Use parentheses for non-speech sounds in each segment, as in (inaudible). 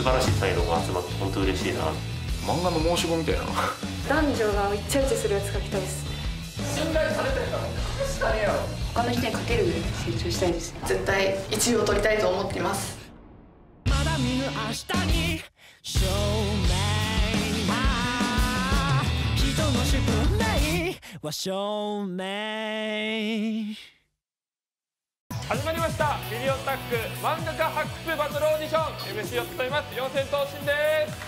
素晴らしい才能が集まって本当嬉しいな。漫画の申し子みたいな。男女がイチャイチャするやつ描きたいです信頼されてるから隠したねえよ他の人に勝てるぐらい成長したいです。絶対1位を取りたいと思っています。まだ見ぬ明日に証明人のしくないは証明始まりました。ミリオンタック漫画家発掘バトルオーディション。MC を務めます。四千頭身です。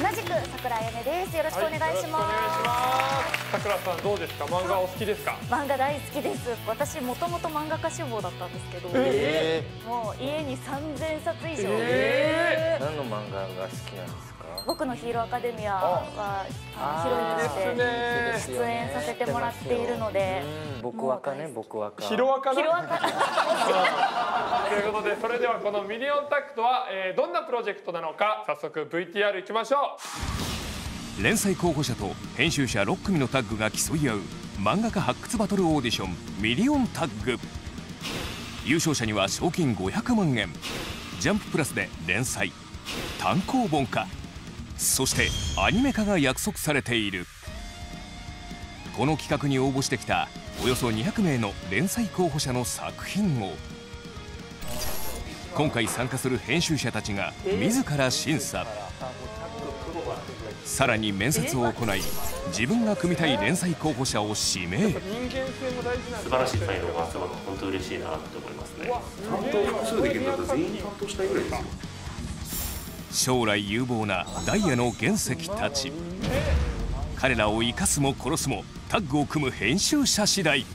同じく桜彩音です。よろしくお願いします、はい、しますさくらさんどうですか？漫画お好きですか？漫画大好きです。私もともと漫画家志望だったんですけど、えー、もう家に3000冊以上、えー、何の漫画が好きなんですか？僕のヒーローアカデミアはヒロインとして出演させてもらっているので。僕若ね僕若。ヒロアカヒロアカ。(laughs) ということでそれではこのミリオンタッグは、えー、どんなプロジェクトなのか早速 VTR いきましょう連載候補者と編集者6組のタッグが競い合う漫画家発掘バトルオーディションミリオンタッグ。優勝者には賞金500万円。ジャンププラスで連載。単行本化。そしてアニメ化が約束されている。この企画に応募してきたおよそ200名の連載候補者の作品を。今回参加する編集者たちが自ら審査さらに面接を行い自分が組みたい連載候補者を指名。素晴らしい才能が集まって本当嬉しいなって思いますね。担当複数できるんだったら全員担当したいぐらいです。よ将来有望なダイヤの原石たち。彼らを生かすも殺すもタッグを組む編集者次第。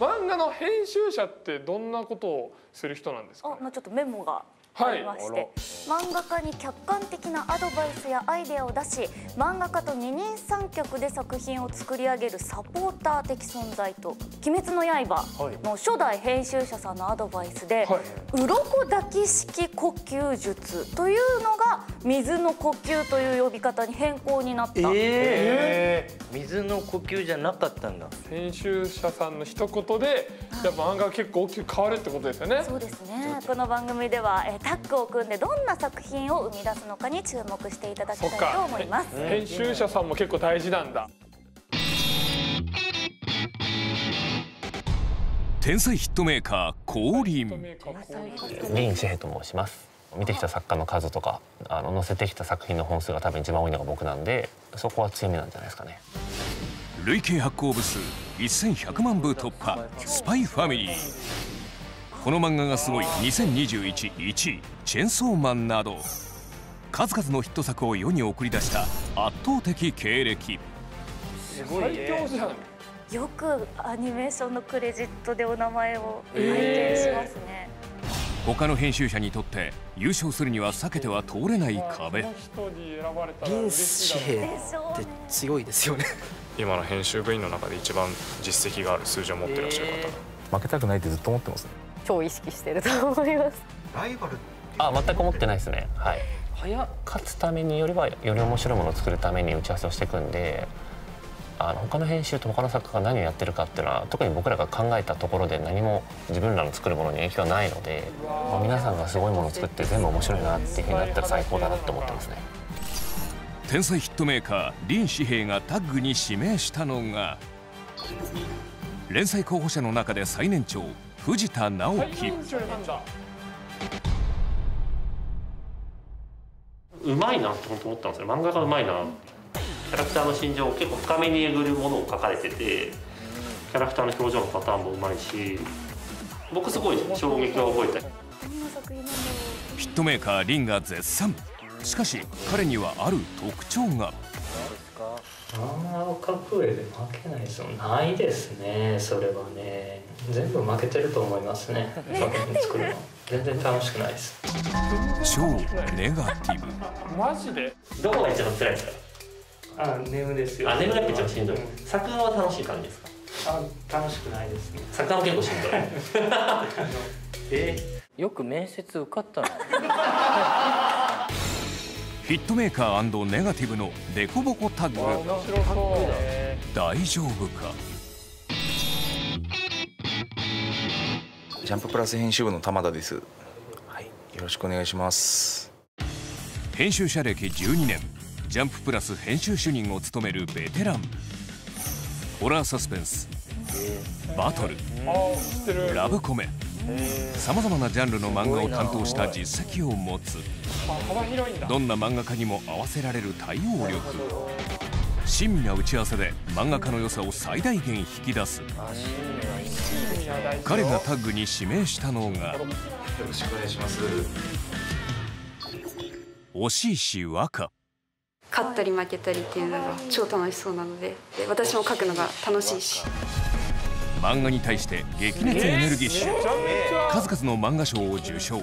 漫画の編集者ってどんなことをする人なんですか、ね、あちょっとメモがありまして、はい、漫画家に客観的なアドバイスやアイデアを出し漫画家と二人三脚で作品を作り上げるサポーター的存在と「鬼滅の刃」の初代編集者さんのアドバイスで「鱗、はい、抱き式呼吸術」というのが水の呼吸という呼び方に変更になった、えー、水の呼吸じゃなかったんだ。編集者さんの一言でやっぱ漫画が結構大きく変わるってことですよね。そうですね。この番組では、えタッグを組んでどんな作品を生み出すのかに注目していただきたいと思います。編集者さんも結構大事なんだ。天才ヒットメーカー降臨林志平と申します見てきた作家の数とかあの載せてきた作品の本数が多分一番多いのが僕なんでそこは強みなんじゃないですかね。累計発行部数1100万部突破スパイファミリー。この漫画がすごい。20211位チェンソーマンなど数々のヒット作を世に送り出した圧倒的経歴。すごい、ね、よくアニメーションのクレジットでお名前を拝見しますね、えー、他の編集者にとって優勝するには避けては通れない壁。林志平って強いですよね。今の編集部員の中で一番実績がある数字を持ってらっしゃる方、えー、負けたくないってずっと思ってますね。超意識してると思います。ライバルあ全く思ってないですね。はい。早勝つためによりはより面白いものを作るために打ち合わせをしていくんであの他の編集と他の作家が何をやってるかっていうのは特に僕らが考えたところで何も自分らの作るものに影響はないので、まあ、皆さんがすごいものを作って全部面白いなっていうふうになったら最高だなって思ってますね。天才ヒットメーカー林志平がタッグに指名したのが連載候補者の中で最年長藤田直樹うまいなって本当思ったんですよ。漫画がうまいな。キャラクターの心情を結構深めにえぐるものを書かれててキャラクターの表情のパターンもうまいし僕すごい衝撃を覚えたヒットメーカーリンが絶賛。しかし彼にはある特徴が。漫画を描く上で負けないですよないですね。それはね。全部負けてると思いますね。作品作るの全然楽しくないです。超ネガティブ。マジで？どこが一番辛いですか？あ眠ですよ。あ眠が一番しんどい、うん、作画は楽しい感じですか？あ楽しくないですね。作画も結構しんどい。(laughs) え？よく面接受かったのヒットメーカーネガティブのデコボコタッグ。大丈夫か？ジャンププラス編集部の玉田です。はい、ろしくお願いします。編集者歴12年ジャンププラス編集主任を務めるベテラン。ホラーサスペンスバトルラブコメさまざまなジャンルの漫画を担当した実績を持つ。どんな漫画家にも合わせられる対応力親身な打ち合わせで漫画家の良さを最大限引き出す。彼がタッグに指名したのがよろしくお願いします惜しいし和歌。勝ったり負けたりっていうのが超楽しそうなのでで私も書くのが楽しいし。漫画に対して激熱エネルギッシュ。数々の漫画賞を受賞。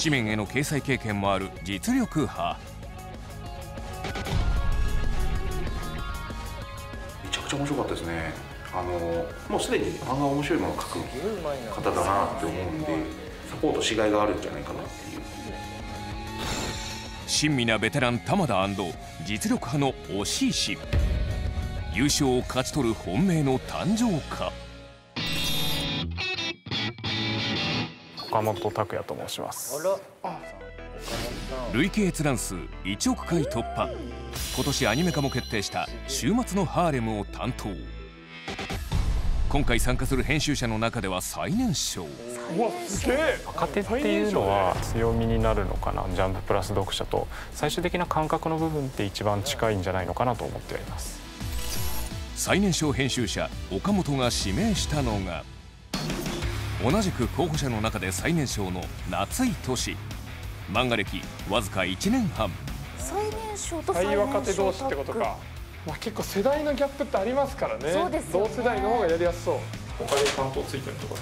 紙面への掲載経験もある実力派ゃ面白かったですね。あのもうすでに漫画面白いものを描く方だなって思うんでサポートしがいがあるんじゃないかなっていう。親身なベテラン玉田実力派の惜しいし。優勝を勝ち取る本命の誕生か。岡本拓也と申します累計閲覧数1億回突破。今年アニメ化も決定した「週末のハーレム」を担当。今回参加する編集者の中では最年少。うわすげえ。若手っていうのは強みになるのかな？ジャンププラス読者と。最終的な感覚の部分って一番近いんじゃないのかなと思っております。最年少編集者岡本が指名したのが。同じく候補者の中で最年少の夏井俊漫画歴わずか1年半。最年少と最年少若手同士ってことか、まあ、結構世代のギャップってありますからね。そうです、ね、同世代の方がやりやすそう。他で担当ついてるとかっ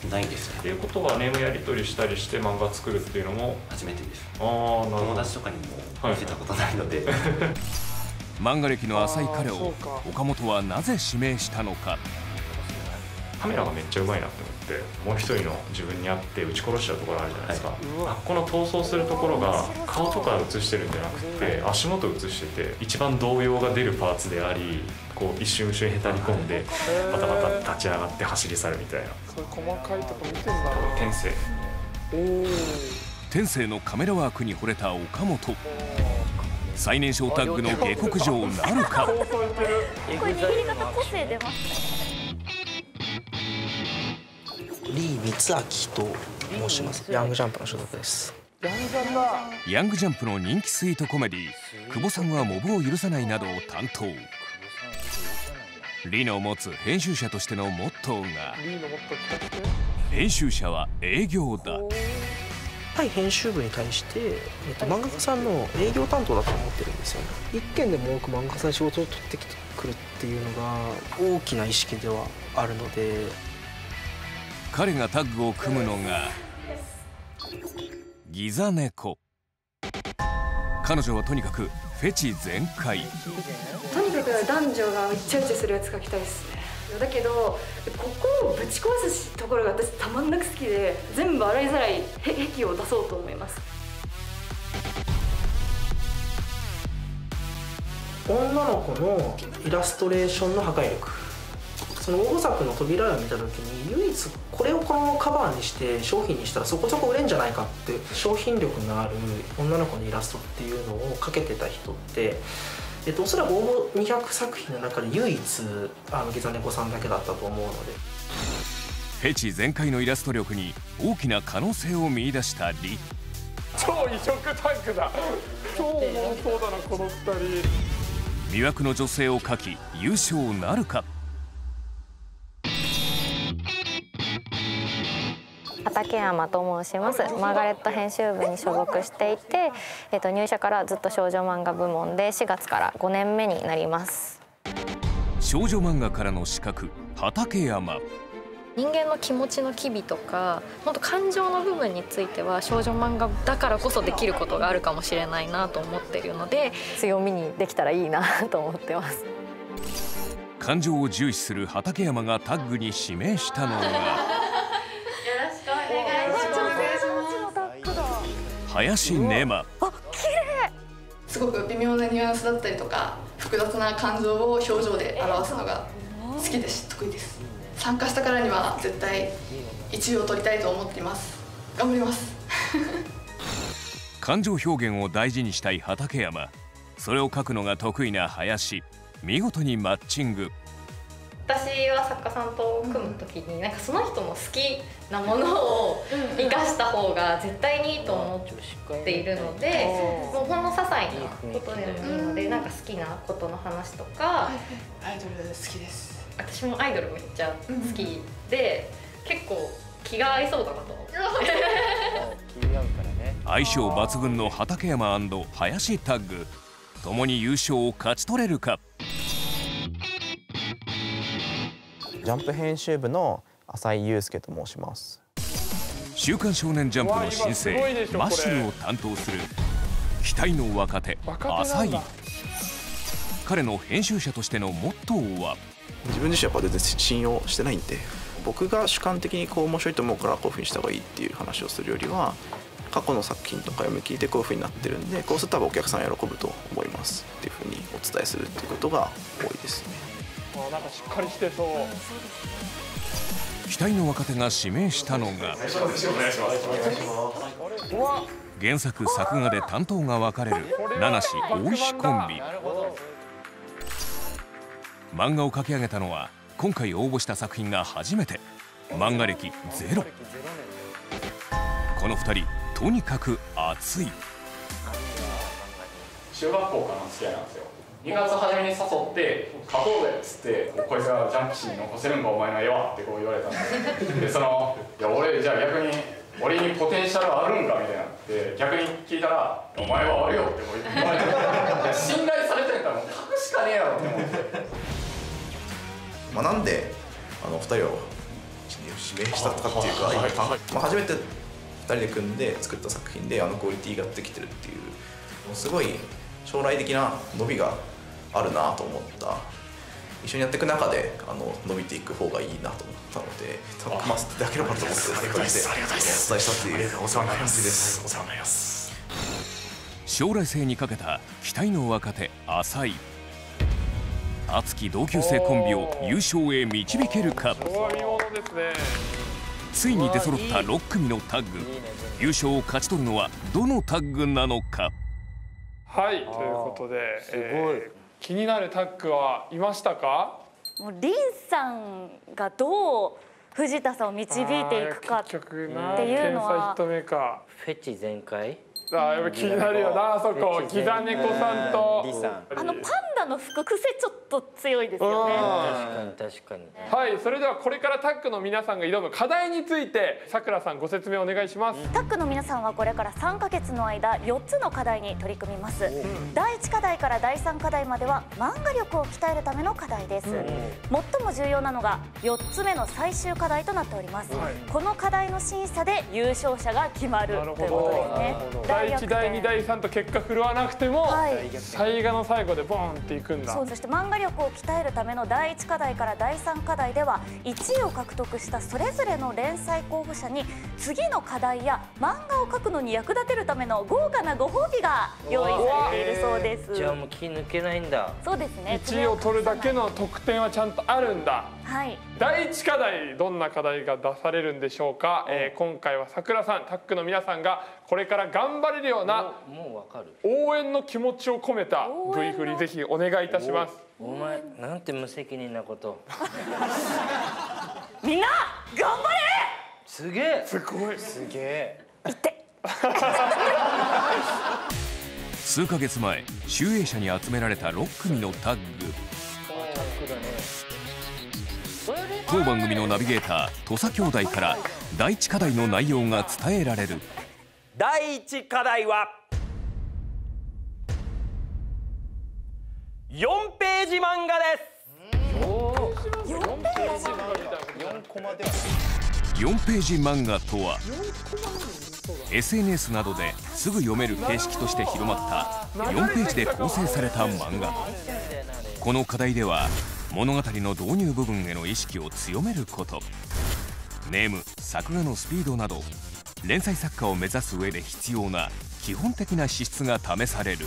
てないですねっていうことはネームやり取りしたりして漫画作るっていうのも。初めてです。ああなるほど。友達とかにも見せたことないので、はい、漫画歴の浅い彼を岡本はなぜ指名したのかカメラがめっちゃうまいなって思ってもう一人の自分に会って撃ち殺しちゃうところあるじゃないですか、はい、あこの逃走するところが顔とか映してるんじゃなくて足元映してて一番動揺が出るパーツでありこう一瞬後ろにへたり込んでバタバタ立ち上がって走り去るみたいな。そういう細かいとこ見てんだ。天性。天性のカメラワークに惚れた岡本。最年少タッグの下克上なるか。これ握り方個性出ますねリー光明と申します。ヤングジャンプの所属です。ヤングジャンプの人気スイートコメディ久保さんはモブを許さないなどを担当。リの持つ編集者としてのモットーが編集者は営業だ。対編集部に対して、えっと、漫画家さんの営業担当だと思ってるんですよね。一件でも多く漫画家さんに仕事を取ってきてくるっていうのが大きな意識ではあるので彼がタッグを組むのがギザ猫。彼女はとにかくフェチ全開。とにかく男女がイチャイチャするやつ描きたいですね。だけどここをぶち壊すところが私たまんなく好きで全部洗いざらい癖を出そうと思います。女の子のイラストレーションの破壊力その大作の扉を見た時に唯一これをこのカバーにして商品にしたらそこそこ売れんじゃないかって商品力のある女の子のイラストっていうのをかけてた人ってえっと、おそらく応募200作品の中で唯一あのギザネコさんだけだったと思うので。フェチ全開のイラスト力に大きな可能性を見出したリ超異色タンクだ。超おもろそうだなこの2人。魅惑の女性を描き優勝なるか畠山と申します。マーガレット編集部に所属していて、えっと、入社からずっと少女漫画部門で4月から5年目になります。少女漫画からの資格畠山。人間の気持ちの機微とかもっと感情の部分については少女漫画だからこそできることがあるかもしれないなと思っているので強みにできたらいいなと思ってます。感情を重視する畠山がタッグに指名したのが林根馬あ綺麗。すごく微妙なニュアンスだったりとか複雑な感情を表情で表すのが好きです。得意です。参加したからには絶対1位を取りたいと思っています。頑張ります。(laughs) 感情表現を大事にしたい畠山。それを描くのが得意な林。見事にマッチング私は作家さんと組む時になんかその人の好きなものを生かした方が絶対にいいと思っているのでもうほんの些細なことでもいいのでなんか好きなことの話とか。アイドル好きです。私もアイドルめっちゃ好きで結構気が合いそうだなと相性抜群の畠山林タッグ。共に優勝を勝ち取れるかジャンプ編集部の浅井祐介と申します。週刊少年ジャンプの新星マッシュルを担当する期待の若手浅井。彼の編集者としてのモットーは？自分自身はやっぱ全然信用してないんで僕が主観的にこう面白いと思うからこういうふうにした方がいいっていう話をするよりは過去の作品とか読み聞いてこういうふうになってるんでこうすると多分お客さん喜ぶと思いますっていうふうにお伝えするっていうことが多いですねあなんかしっかりしてそう。期待の若手が指名したのが。原作作画で担当が分かれる七志大石コンビ。漫画を描き上げたのは今回応募した作品が初めて。漫画歴ゼロ。この2人とにかく熱い。中学校からの付き合いなんですよ2月初めに誘って「書こうぜ」っつって「こいつがジャンプ誌に残せるんかお前の絵は」ってこう言われたん (laughs) ですでその「いや俺じゃあ逆に俺にポテンシャルあるんか」みたいなって逆に聞いたら「お前はあるよ」ってこう言われて信頼されてんからもう書くしかねえやろって思って。まあ、なんであの2人を指名したかっていうか、はいはいまあ、初めて2人で組んで作った作品であのクオリティができてるっていうすごい将来的な伸びがあるなと思った。一緒にやっていく中であの伸びていく方がいいなと思ったのでまあだけのかと思ってありがたいです。ありがたいです。お伝えしたっていう。お世話になります感じです。お世話になります。将来性にかけた期待の若手浅井。熱き同級生コンビを優勝へ導けるか。お見物ですね。ついに出揃った6組のタッグ。優勝を勝ち取るのはどのタッグなのか。はいということで、えー気になるタッグはいましたか？もうリンさんがどう藤田さんを導いていくかっていうのは天才ヒットメーカフェチ全開？ーあーやっぱ気になるよなあそこギザ猫さんと。あのパンダの服癖ちょっと強いですよね。確かに確かに。はいそれではこれからタッグの皆さんが挑む課題についてさくらさんご説明お願いします。タッグの皆さんはこれから3ヶ月の間4つの課題に取り組みます。第1課題から第3課題までは漫画力を鍛えるための課題です。最も重要なのが4つ目の最終課題となっております。はい。この課題の審査で優勝者が決まるということですね第1第2第3と結果振るわなくても、はい。最後の最後でボーンっていくんだ。そうそして漫画力を鍛えるための第1課題から第3課題では1位を獲得したそれぞれの連載候補者に次の課題や漫画を描くのに役立てるための豪華なご褒美が用意されているそうです。じゃあもう気抜けないんだ。そうですね。1位を取るだけの得点はちゃんとあるんだ。はい。第1課題どんな課題が出されるんでしょうか、えー今回はさくらさんタッグの皆さんがこれから頑張れるようなもうわかる。応援の気持ちを込めた V 振りぜひお願いいたします。お前なんて無責任なこと。(laughs) みんな頑張れ！すげえ。すごい。すげえ。(laughs) 数ヶ月前集英社に集められた6組のタッグ当番組のナビゲーター土佐兄弟から第一課題の内容が伝えられる第一課題は4ページ漫画です。4ページ4コマでは4ページ漫画とは SNS などですぐ読める形式として広まった4ページで構成された漫画。この課題では物語の導入部分への意識を強めること。ネーム作画のスピードなど連載作家を目指す上で必要な基本的な資質が試される。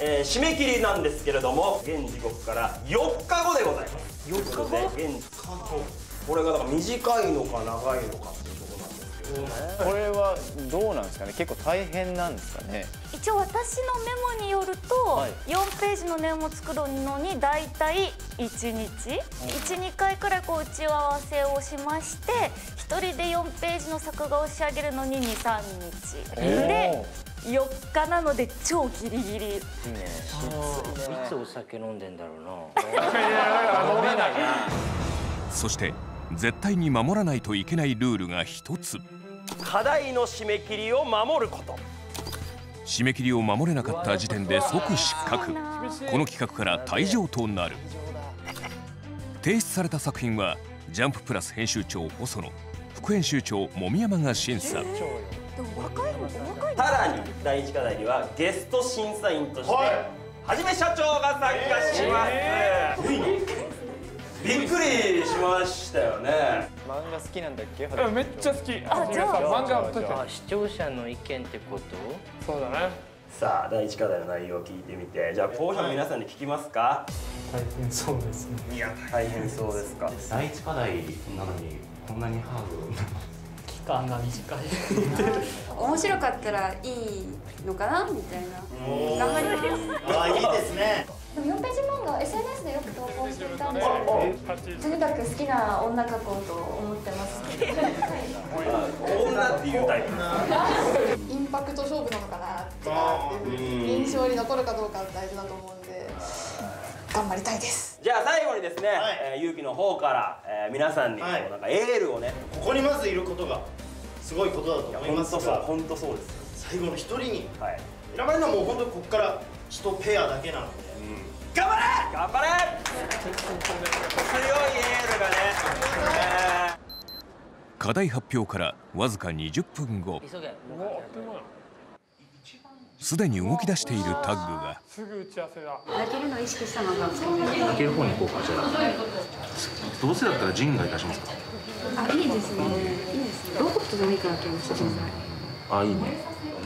えー締め切りなんですけれども現時刻から4日後でございます。4日後？現これがだから短いのか長いのかっていうとこれはどうなんですかね？結構大変なんですかね？一応私のメモによると、はい。4ページのネームを作るのに大体1日？12回くらいこう打ち合わせをしまして1人で4ページの作画を仕上げるのに23日。で4日なので超ギリギリ。いつお酒飲んでんだろう (laughs) 飲めないな。そして絶対に守らないといけないルールが一つ課題の締め切りを守ること。締め切りを守れなかった時点で即失格。この企画から退場となる。提出された作品はジャンププラス編集長細野副編集長籾山が審査。さらに第一課題にはゲスト審査員としてはじめ社長が参加します、びっくりしましたよね。漫画好きなんだっけ？うんめっちゃ好き。あじゃあ。漫画撮ってあ視聴者の意見ってこと？そうだね。さあ第一課題の内容を聞いてみて。じゃあ後半皆さんに聞きますか。大変そうですね。いや大変そうですか。第一課題なのにこんなにハード期間が短い。(laughs) 面白かったらいいのかな？みたいな。頑張ります。あいいですねでも4ページ漫画は SNS でよく投稿していたんですけどとにかく好きな女描こうと思ってます。女ってい。うタイプインパクト勝負なのかなとかっていう印象に残るかどうか大事だと思うんで頑張りたいです。じゃあ最後にですね、えー、ゆうきの方から、えー、皆さんになんかエールをねここにまずいることがすごいことだと思います本当そうが本当そうです最後の一人にはい。選ばれるのはもう本当にここから1ペアだけなので頑張れ。頑張れ。強いエールがね、課題発表からわずか20分後。すでに動き出しているタッグが。すぐ打ち合わせだ。泣けるのを意識した漫画を作り泣ける方に行こうかじゃあ。どうせだったらジンがいたしますか？あいいですね。いいですね。ロボットでもいいから気がしてあいいね。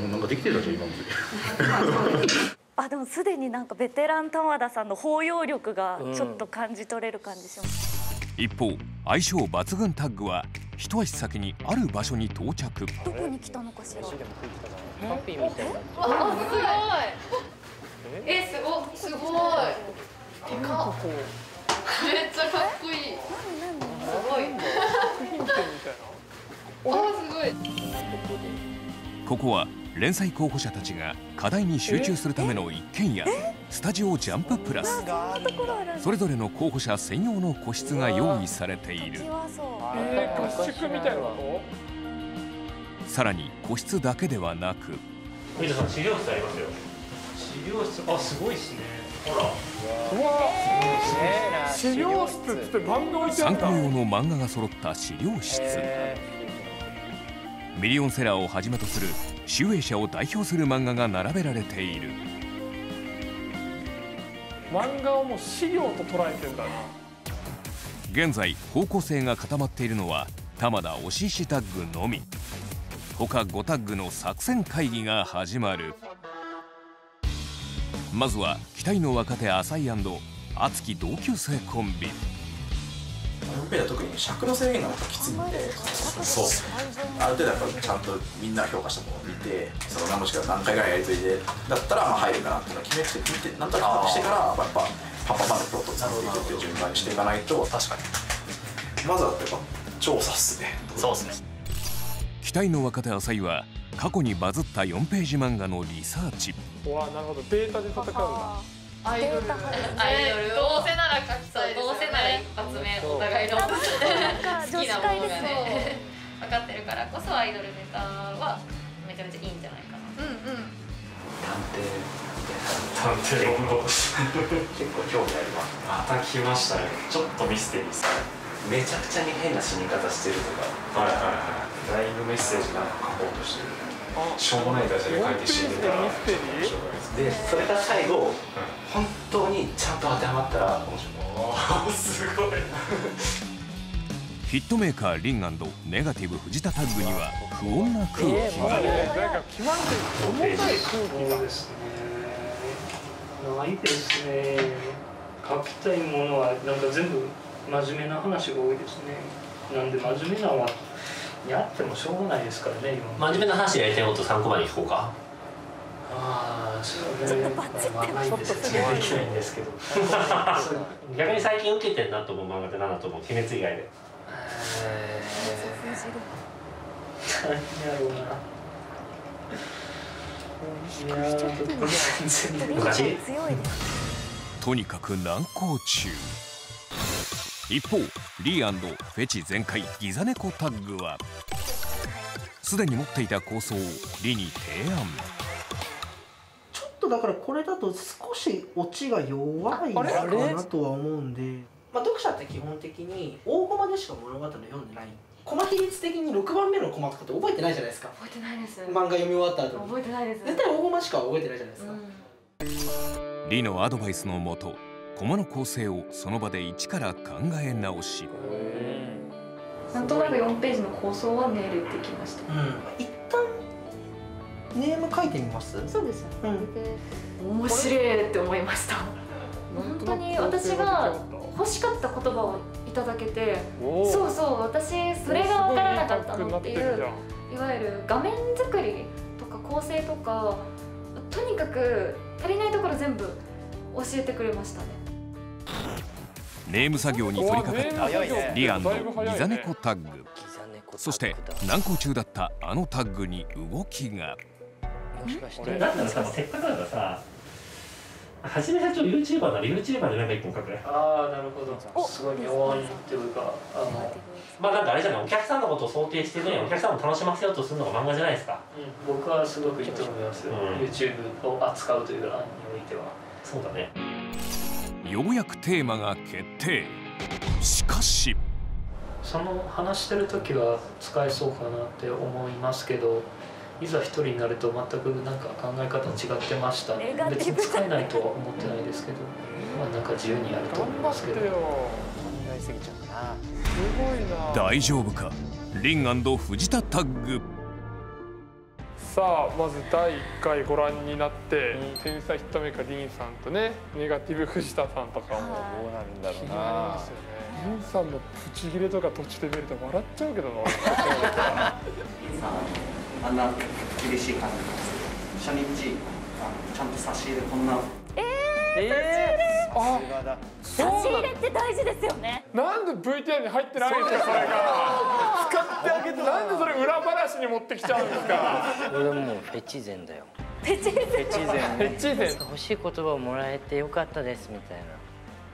もうなんかできてたじゃん今まで (laughs) あでもすでになんかベテラン玉田さんの包容力がちょっと感じ取れる感じします、一方相性抜群タッグは一足先にある場所に到着。どこに来たのかしら？パピーみたい。なあすごい。えすごすごいでかっめっちゃかっこいい。すごいあすごい。ここは連載候補者たちが課題に集中するための一軒家スタジオジャンププラス。それぞれの候補者専用の個室が用意されている。えー、合宿みたいなこさらに個室だけではなく藤田さん資料室ありますよ。資料室。あすごいですね。ほら。とうわ資料室。って漫画置いてあるんだ。参考用の漫画が揃った資料室ミリオンセラーをはじめとする集英社を代表する漫画が並べられている。漫画をもう資料と捉えてんだな。現在方向性が固まっているのは玉田推し石タッグのみ。他5タッグの作戦会議が始まる。まずは期待の若手浅井熱き同級生コンビ4ページは特に尺の制限がきついんでそう。ある程度やっぱちゃんとみんな評価したものを見てその何もしか何回ぐらいやり取りでだったらまあ入るかなっていうのを決めて見てなんとなくしてからやっぱパンパンパンでプロットを作っていくっていう順番にしていかないと確かに。まずはやっぱ調査っすね。そうですね。期待の若手浅井は過去にバズった4ページ漫画のリサーチ。うわなるほど。データで戦うんだアイドル。アイドルどうせなら書きたいどうせなら一発目お互いの好きなものがね。分かってるからこそアイドルネタはめちゃめちゃいいんじゃないかな。うんうん。探偵ロボ結構興味あります。また来ましたね。ちょっとミステリーですめちゃくちゃに変な死に方してるとか。はいはいはい。だいぶメッセージなんか書こうとしてるしょうもないダジャレ書いて死んでたらでそれが最後本当にちゃんと当てはまったら面白いすごい。ヒットメーカーリンネガティブ藤田タッグには不穏な空気がなんか極まって重たい空気がですねないですね書きたいものはなんか全部真面目な話が多いですねなんで真面目なのはにあってもしょうがないですからね今真面目な話やりたいこと3個まで聞こうかああそれはまいです。ねできないんですけど。逆に最近受けてんなと思う漫画って何だと思う？鬼滅以外で。何やろうないやーちょっと全然昔とにかく難航中。一方リーフェチ全開ギザネコタッグは。すでに持っていた構想をリに提案。ちょっとだからこれだと少しオチが弱いかなとは思うんで、まあ、読者って基本的に大駒でしか物語を読んでない。コマ比率的に6番目のコマとかって覚えてないじゃないですか。覚えてないです。漫画読み終わった後に。覚えてないです。絶対大駒しか覚えてないじゃないですか、リのアドバイスのもと駒の構成をその場で一から考え直し。なんとなく4ページの構想は練れてきました、うん、ネーム書いてみます？そうです。うん。面白いって思いました。(laughs) 本当に私が欲しかった言葉をいただけてそうそう私それが分からなかったのっていういわゆる画面作りとか構成とかとにかく足りないところ全部教えてくれましたね。ネーム作業に取り掛かったリアンのギザネコタッグ。そして難航中だったあのタッグに動きが俺だったらさせっかくだからさはじめ社長 YouTuber なら YouTuber でなんか一本書くね。ああなるほど。すごい弱いっていうかあのまあなんかあれじゃない？お客さんのことを想定してねお客さんを楽しませようとするのが漫画じゃないですか。僕はすごくいいと思います、うん。YouTube を扱うという案においては。そうだね。ようやくテーマが決定。しかし。その話してる時は使えそうかなって思いますけどいざ一人になると全くなんか考え方違ってました。別に使えないとは思ってないですけどまあなんか自由にやると思いますけど。すぎちゃうな。すごいな。大丈夫か？リン藤田タッグ。さあまず第1回ご覧になって、天才ヒットメーカーリンさんとねネガティブ藤田さんとか。もどうなるんだろうな。りますよね。リンさんのプチ切れとか途中で見ると笑っちゃうけどな (laughs) あんな厳しい感じなんですけど初日あちゃんと差し入れこんな。えー、あ差し入れって大事ですよね。なんで VTR に入ってないんですか？それが使ってあげてなんでそれ裏話に持ってきちゃうんですか？俺はもうフェチ前だよ。ペチフェチ前フェチ前欲しい言葉をもらえてよかったですみたいな。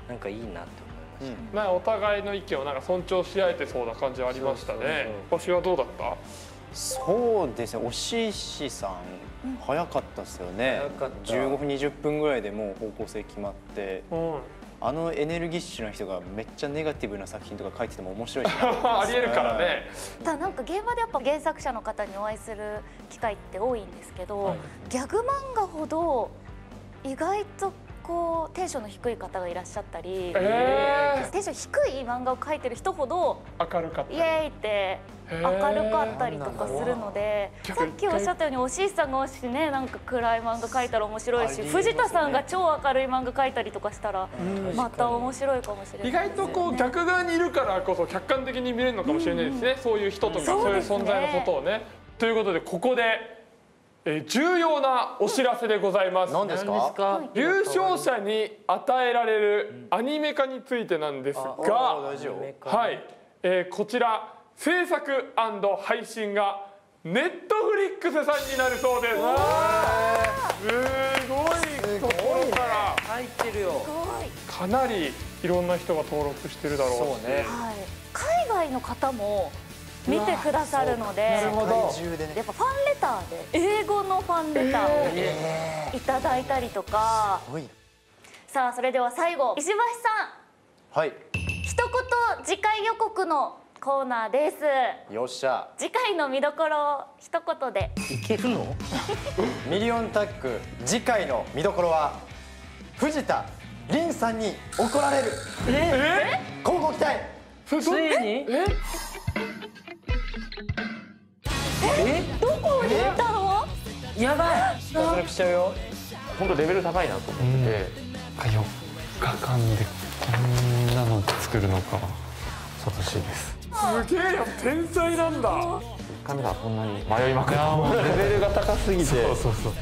なんかいいなって思いました、まあお互いの意見をなんか尊重し合えてそうな感じはありましたね。星はどうだった？そうですね押石さん早かったですよね。15分20分ぐらいでもう方向性決まって、あのエネルギッシュな人がめっちゃネガティブな作品とか書いてても面白い (laughs) ありえるからね。(laughs) ただなんか現場でやっぱ原作者の方にお会いする機会って多いんですけど、ギャグ漫画ほど意外とこうテンションの低い方がいらっしゃったり、えー。テンション低い漫画を描いてる人ほど明るかったイエーイって明るかったりとかするのでさっきおっしゃったようにおしいさんがもしねなんか暗い漫画描いたら面白いし、藤田さんが超明るい漫画描いたりとかしたらまた面白いかもしれない意外とこう逆側にいるからこそ客観的に見れるのかもしれないですね、そういう人とかそういう存在のことをね。ということでここで、えー重要なお知らせでございます。何ですか？何ですか？優勝者に与えられるアニメ化についてなんですが、はい、えーこちら制作配信がネットフリックスさんになるそうです。すごい。ところから入ってるよ。かなりいろんな人が登録してるだろうし。はい、海外の方も見てくださるのでやっぱファンレターで英語のファンレターをいただいたりとか、さあそれでは最後石橋さん。はい。一言次回予告のコーナーです。よっしゃ。次回の見どころを一言で。いけるの？(laughs) ミリオンタッグ次回の見どころは藤田凛さんに怒られる。え？交互期待。ついに？え？え？どこに行ったの？やばい。脱落しちゃうよ。本当レベル高いなと思ってて、4日間でこんなの作るのか。楽しいですすげえよ天才なんだ。カメラこんなに迷いまくっレベルが高すぎて。そうそうそう